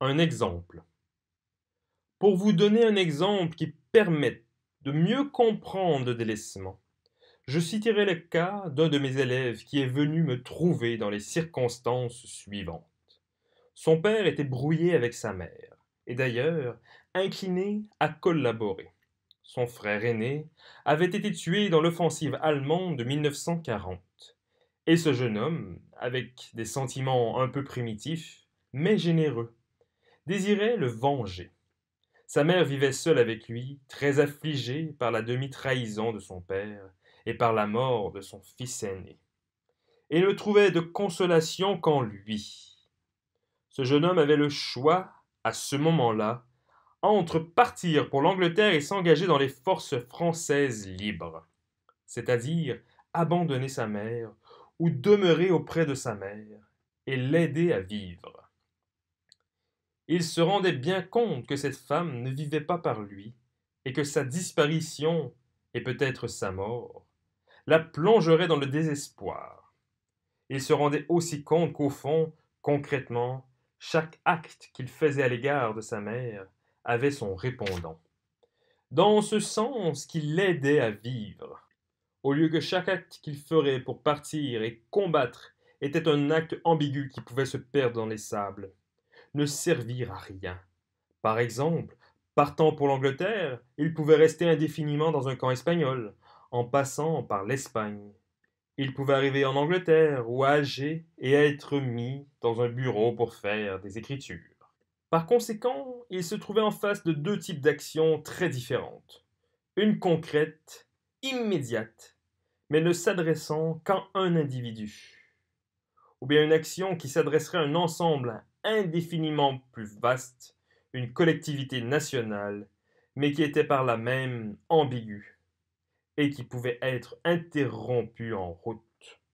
Un exemple. Pour vous donner un exemple qui permette de mieux comprendre le délaissement, je citerai le cas d'un de mes élèves qui est venu me trouver dans les circonstances suivantes. Son père était brouillé avec sa mère, et d'ailleurs incliné à collaborer. Son frère aîné avait été tué dans l'offensive allemande de 1940. Et ce jeune homme, avec des sentiments un peu primitifs, mais généreux, désirait le venger. Sa mère vivait seule avec lui, très affligée par la demi-trahison de son père et par la mort de son fils aîné. Et ne trouvait de consolation qu'en lui. Ce jeune homme avait le choix, à ce moment-là, entre partir pour l'Angleterre et s'engager dans les forces françaises libres, c'est-à-dire abandonner sa mère ou demeurer auprès de sa mère et l'aider à vivre. Il se rendait bien compte que cette femme ne vivait pas par lui et que sa disparition, et peut-être sa mort, la plongerait dans le désespoir. Il se rendait aussi compte qu'au fond, concrètement, chaque acte qu'il faisait à l'égard de sa mère avait son répondant. Dans ce sens qu'il l'aidait à vivre, au lieu que chaque acte qu'il ferait pour partir et combattre était un acte ambigu qui pouvait se perdre dans les sables, ne servir à rien. Par exemple, partant pour l'Angleterre, il pouvait rester indéfiniment dans un camp espagnol, en passant par l'Espagne. Il pouvait arriver en Angleterre ou à Alger et être mis dans un bureau pour faire des écritures. Par conséquent, il se trouvait en face de deux types d'actions très différentes. Une concrète, immédiate, mais ne s'adressant qu'à un individu, ou bien une action qui s'adresserait à un ensemble indéfiniment plus vaste, une collectivité nationale, mais qui était par là même ambiguë, et qui pouvait être interrompue en route.